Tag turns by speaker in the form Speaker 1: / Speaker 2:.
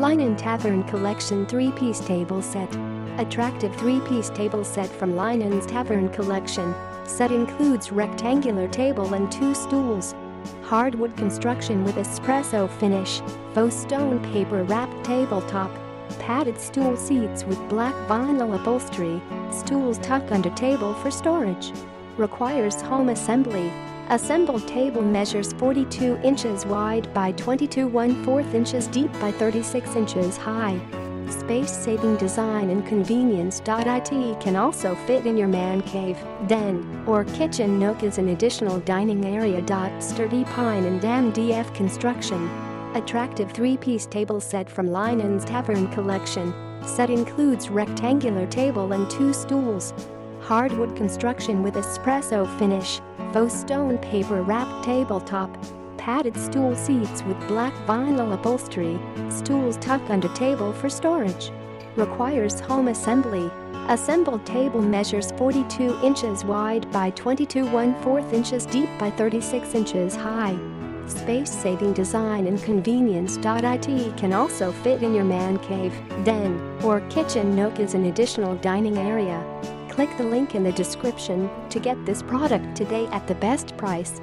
Speaker 1: Linon Tavern Collection 3-piece table set. Attractive 3-piece table set from Linon's Tavern Collection. Set includes rectangular table and two stools. Hardwood construction with espresso finish, faux stone paper wrapped tabletop. Padded stool seats with black vinyl upholstery, stools tuck under table for storage. Requires home assembly. Assembled table measures 42 inches wide by 22 1/4 inches deep by 36 inches high. Space-saving design and convenience. It can also fit in your man cave, den, or kitchen nook as an additional dining area. Sturdy pine and MDF construction. Attractive three-piece table set from Linon's Tavern Collection. Set includes rectangular table and two stools. Hardwood construction with espresso finish, faux stone paper wrapped tabletop. Padded stool seats with black vinyl upholstery, stools tuck under table for storage. Requires home assembly. Assembled table measures 42 inches wide by 22 1/4 inches deep by 36 inches high. Space-saving design and convenience. It can also fit in your man cave, den, or kitchen nook as an additional dining area. Click the link in the description to get this product today at the best price.